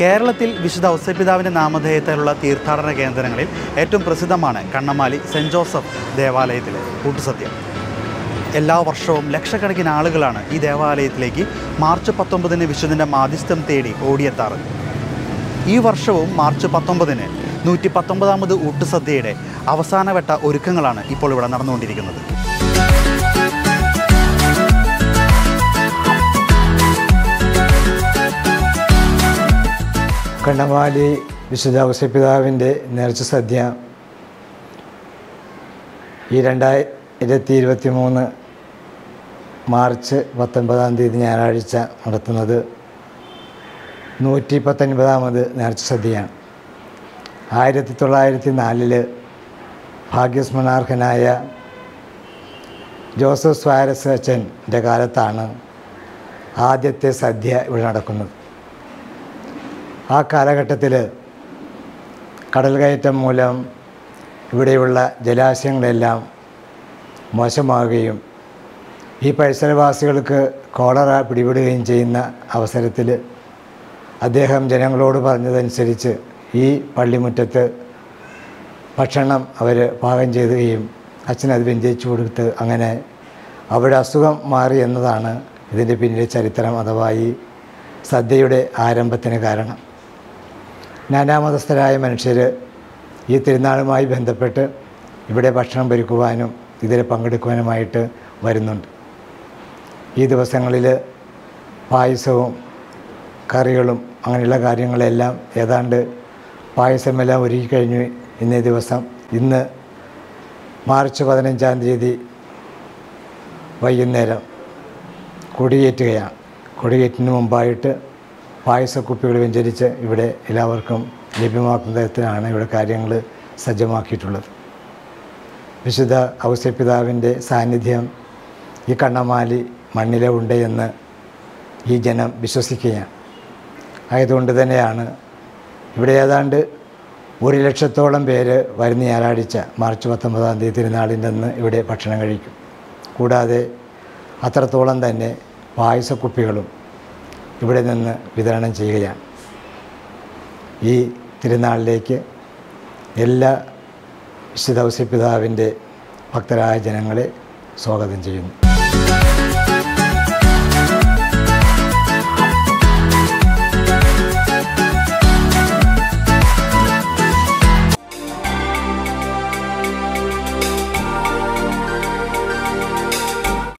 കേരളത്തിൽ വിശുദ്ധ ഔസപിതാവിന്റെ നാമധേയത്തിലുള്ള തീർത്ഥാടന കേന്ദ്രങ്ങളിൽ ഏറ്റവും പ്രസിദ്ധമാണ് കണ്ണമാലി സെന്റ് ജോസഫ് ദേവാലയത്തിലെ കൂട്ടുസത്യം. എല്ലാ വർഷവും ലക്ഷക്കണക്കിന് ആളുകളാണ് ഈ ദേവാലയത്തിലേക്ക് മാർച്ച് പത്തൊമ്പതിന് വിശുദ്ധന്റെ മാധ്യസ്ഥം തേടി ഓടിയെത്താറ്. ഈ വർഷവും മാർച്ച് പത്തൊമ്പതിന് നൂറ്റി പത്തൊമ്പതാമത് ഊട്ടുസദ്യയുടെ അവസാനവട്ട ഒരുക്കങ്ങളാണ് ഇപ്പോൾ ഇവിടെ നടന്നുകൊണ്ടിരിക്കുന്നത്. കണ്ണമാലി വിശുദ്ധ ഔസപിതാവിന്റെ നേർച്ച സദ്യ ഈ രണ്ടായിരത്തി ഇരുപത്തി മൂന്ന് മാർച്ച് പത്തൊൻപതാം തീയതി ഞായറാഴ്ച നടത്തുന്നത് നൂറ്റി പത്തൊൻപതാമത് നേർച്ച സദ്യയാണ്. ആയിരത്തി തൊള്ളായിരത്തി നാലിൽ ഭാഗ്യസ്മരണാർഹനായ ജോസഫ് സ്വാരസ് അച്ഛന്റെ കാലത്താണ് ആദ്യത്തെ സദ്യ ഇവിടെ നടക്കുന്നത്. ആ കാലഘട്ടത്തിൽ കടൽ കയറ്റം മൂലം ഇവിടെയുള്ള ജലാശയങ്ങളെല്ലാം മോശമാവുകയും ഈ പരിസരവാസികൾക്ക് കോളറ പിടിപെടുകയും ചെയ്യുന്ന അവസരത്തിൽ അദ്ദേഹം ജനങ്ങളോട് പറഞ്ഞതനുസരിച്ച് ഈ പള്ളിമുറ്റത്ത് ഭക്ഷണം അവർ പാകം ചെയ്യുകയും അച്ഛനത് വിഞ്ചയിച്ചു കൊടുത്ത് അങ്ങനെ അവിടെ അസുഖം മാറി എന്നതാണ് ഇതിന്റെ പിന്നിലെ ചരിത്രം അഥവാ ഈ സദ്യയുടെ ആരംഭത്തിന് കാരണം. നാനാമതസ്ഥരായ മനുഷ്യർ ഈ തിരുനാളുമായി ബന്ധപ്പെട്ട് ഇവിടെ ഭക്ഷണം ഒരുക്കുവാനും ഇതിൽ പങ്കെടുക്കുവാനുമായിട്ട് വരുന്നുണ്ട്. ഈ ദിവസങ്ങളിൽ പായസവും കറികളും അങ്ങനെയുള്ള കാര്യങ്ങളെല്ലാം ഏതാണ്ട് പായസമെല്ലാം ഒരുക്കി കഴിഞ്ഞു ഇന്നേ ദിവസം. ഇന്ന് മാർച്ച് പതിനഞ്ചാം തീയതി വൈകുന്നേരം കൊടിയേറ്റുകയാണ്. കൊടിയേറ്റിന് മുമ്പായിട്ട് പായസക്കുപ്പികൾ വ്യഞ്ചരിച്ച് ഇവിടെ എല്ലാവർക്കും ലഭ്യമാക്കുന്ന തരത്തിലാണ് ഇവിടെ കാര്യങ്ങൾ സജ്ജമാക്കിയിട്ടുള്ളത്. വിശുദ്ധ ഔസ്യപിതാവിന്റെ സാന്നിധ്യം ഈ കണ്ണമാലി മണ്ണിലെ ഉണ്ട് എന്ന് ഈ ജനം വിശ്വസിക്കുകയാണ്. ആയതുകൊണ്ട് തന്നെയാണ് ഇവിടെ ഏതാണ്ട് ഒരു ലക്ഷത്തോളം പേര് വരുന്ന ഞായറാഴ്ച മാർച്ച് പത്തൊമ്പതാം തീയതി തിരുനാളിന്റെ അന്ന് ഇവിടെ ഭക്ഷണം കഴിക്കും. കൂടാതെ അത്രത്തോളം തന്നെ പായസക്കുപ്പികളും ഇവിടെ നിന്ന് വിതരണം ചെയ്യുകയാണ്. ഈ തിരുനാളിലേക്ക് എല്ലാ വിശുദ്ധ ഔസ്യപിതാവിന്റെ ഭക്തരായ ജനങ്ങളെ സ്വാഗതം ചെയ്യുന്നു.